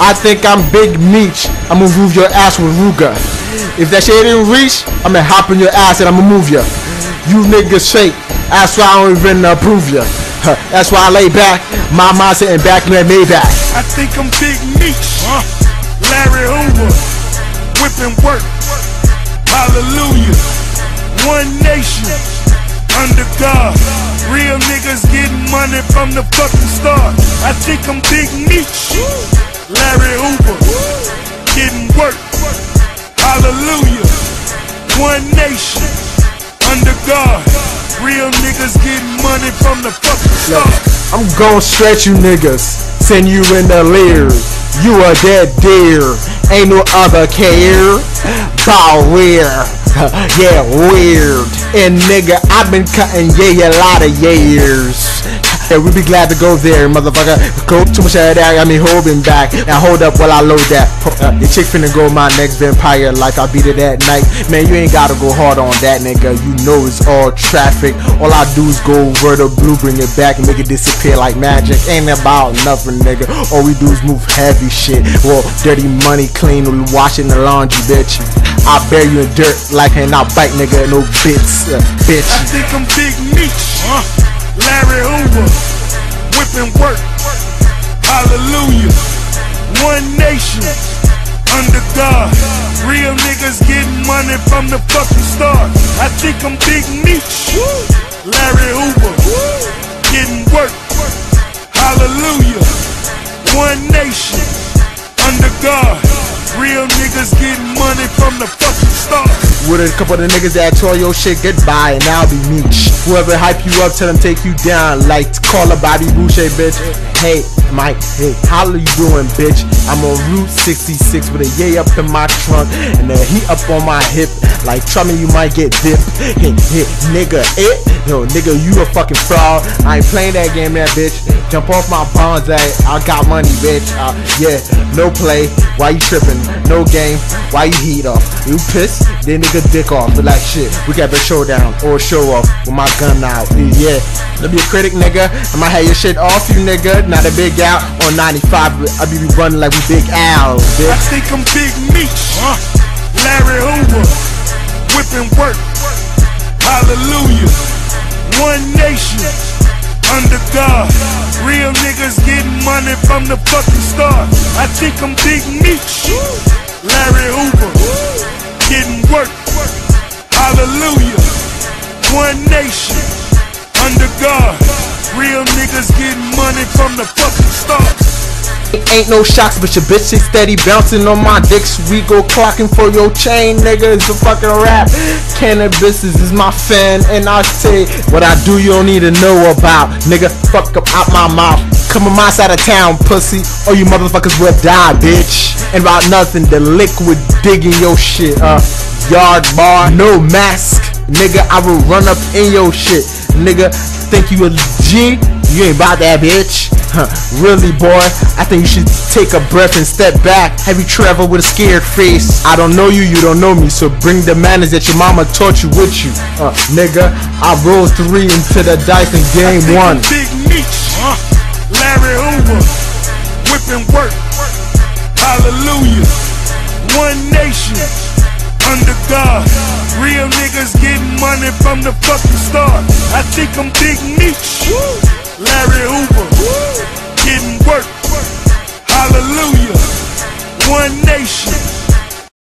I think I'm Big Meech. I'ma move your ass with Ruger. If that shit didn't reach, I'ma hop in your ass and I'ma move ya. You niggas fake. That's why I don't even approve ya. Huh, That's why I lay back. My mind sitting back in that Maybach. I think I'm Big Meech. Larry Hoover. Whipping work. Hallelujah. One nation. Under God. Real niggas getting money from the fucking start. I think I'm Big Meech. Larry Hoover. Getting work. Hallelujah. One nation. Under God. Real niggas getting money from the fucking start. I'm gon' stretch you niggas, send you in the leer. You a dead deer, ain't no other care. Bow weird, yeah weird. And nigga, I've been cutting yeah a lot of years. Yeah, we be glad to go there, motherfucker. Go too much of that, I mean holding back. Now hold up while I load that. Uh, your chick finna go my next vampire like I beat it that night. Man, you ain't gotta go hard on that nigga. You know it's all traffic. All I do is go over the blue, bring it back and make it disappear like magic. Ain't about nothing, nigga. All we do is move heavy shit. Well, dirty money, clean, we washing the laundry, bitch. I bury you in dirt like and I bite, nigga, no bits, uh, bitch. I think I'm Big Meech. Larry Hoover. Whipping work. Hallelujah. One nation. Under God. Real niggas getting money from the fucking start. I think I'm Big Meech. Real niggas getting money from the fucking With a couple of the niggas that told your shit goodbye and I'll be Meech. Whoever hype you up, tell them take you down like call a Bobby Boucher, bitch. Hey, Mike, hey, how are you doing, bitch? I'm on Route 66 with a yay up in my trunk and a heat up on my hip. Like, try me, you might get dipped. Hey, hey, nigga, it? Yo, nigga, you a fucking fraud. I ain't playing that game, that bitch. Jump off my bonds, I, I got money, bitch. Uh, yeah, no play. Why you tripping? No game. Why you heat off? You pissed? Then nigga dick off. But like shit, we got the showdown or show off with my gun out. Yeah, let be a critic, nigga. I might have your shit off you, nigga. Not a big out on 95. but I be running like we big Al, I think I'm Big Meech. Larry Hoover. Whipping work. Hallelujah. One nation. Under God. Real niggas getting money from the fucking start. I think I'm Big Meech. Larry Real niggas getting money from the fucking start. Ain't no shocks, but your bitch is steady bouncing on my dicks. We go clocking for your chain, nigga. It's a fucking rap. Cannabis is my fan, and I say what I do, you don't need to know about. Nigga, fuck up out my mouth. Come on my side of town, pussy, or you motherfuckers will die, bitch. And about nothing, the liquid digging your shit. Uh, yard bar, no mask. Nigga, I will run up in your shit. Nigga, think you a G? You ain't about that, bitch. Huh, really, boy? I think you should take a breath and step back. Have you traveled with a scared face? I don't know you, you don't know me, so bring the manners that your mama taught you with you. Uh, nigga, I rolled three into the dice in game one. Big Meech, Larry Hoover, whipping work. Hallelujah. One nation, under God. Real niggas getting money from the fucking start. I think I'm Big Meech, Larry